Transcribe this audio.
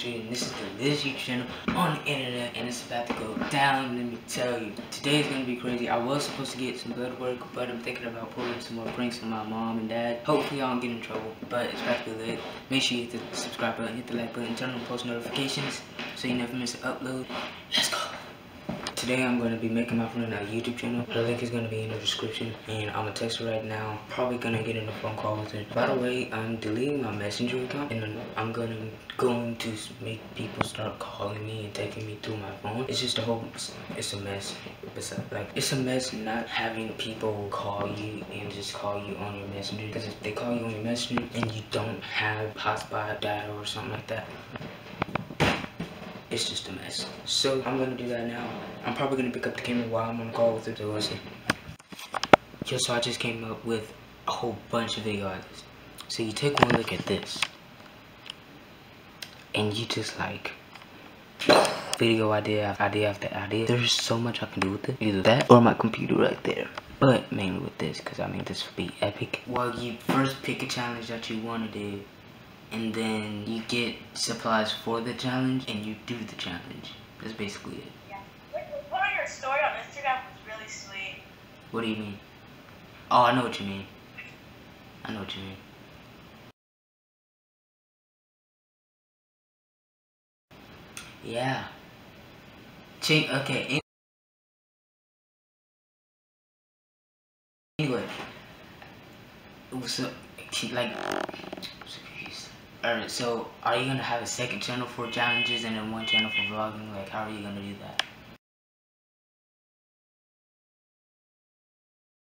Street, and this is the latest YouTube channel on the internet, and it's about to go down, let me tell you. Today is gonna be crazy. I was supposed to get some blood work, but I'm thinking about pulling some more pranks on my mom and dad. Hopefully I don't get in trouble, but it's about to be lit. Make sure you hit the subscribe button, hit the like button, turn on post notifications, so you never miss an upload. Let's go. Today I'm going to be making my friend a YouTube channel. The link is going to be in the description. And I'm going to text her right now. Probably going to get in a phone call with her. By the way, I'm deleting my messenger account. And I'm going to, going to make people start calling me and taking me through my phone. It's just a whole, it's a mess. It's a, like, it's a mess not having people call you and just call you on your messenger. Because if they call you on your messenger and you don't have hotspot data or something like that, it's just a mess. So I'm gonna do that now. I'm probably gonna pick up the camera while I'm on the call with. So let's. Just so I just came up with a whole bunch of video ideas. So you take one look at this. And you just like video idea after idea after idea. There's so much I can do with it. Either that or my computer right there. But mainly with this, because I mean this would be epic. Well, you first pick a challenge that you want to do and then you supplies for the challenge and you do the challenge. That's basically it. Yeah. What on your story on Instagram was really sweet. What do you mean? Oh, I know what you mean. I know what you mean. Yeah. Change. Okay. Anyway. So, like. Alright, so are you gonna have a second channel for challenges and then one channel for vlogging? Like, how are you gonna do that?